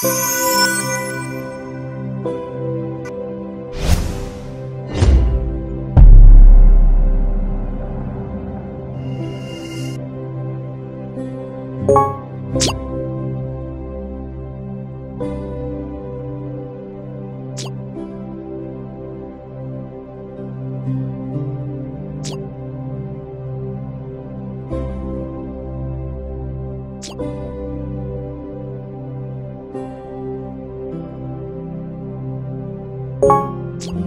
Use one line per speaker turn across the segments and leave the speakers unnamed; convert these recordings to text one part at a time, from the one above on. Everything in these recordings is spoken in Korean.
you thank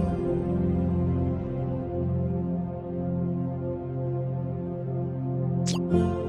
you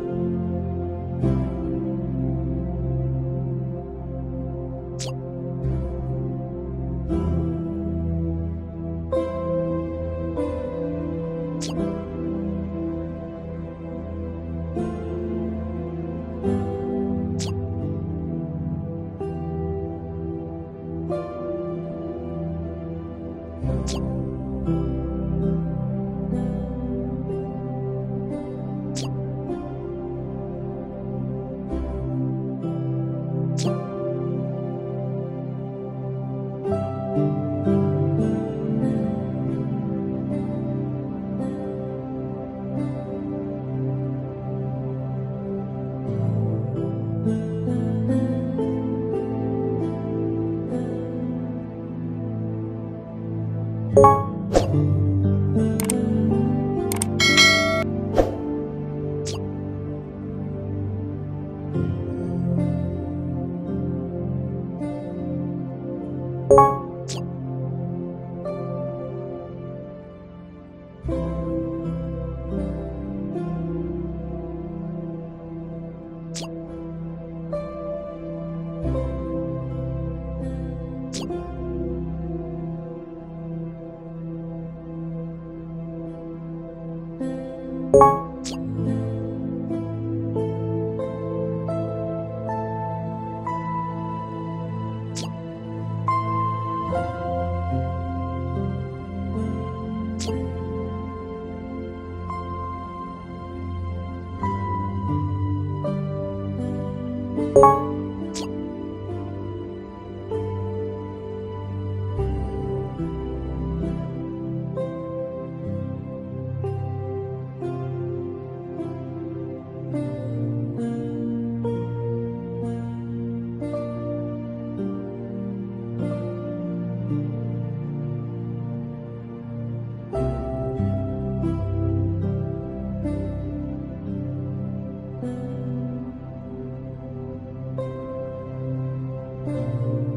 you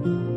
you.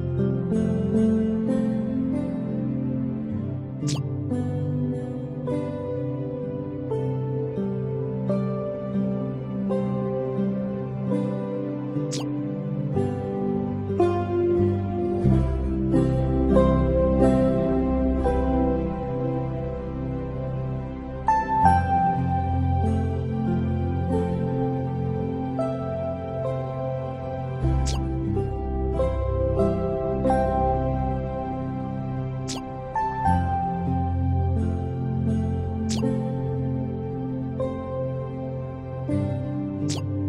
thank you you